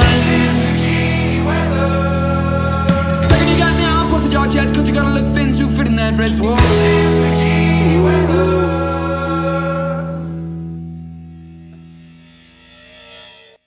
sun. Second you got now, posted your chest, cause you gotta look thin to fit in that dress. Whoa.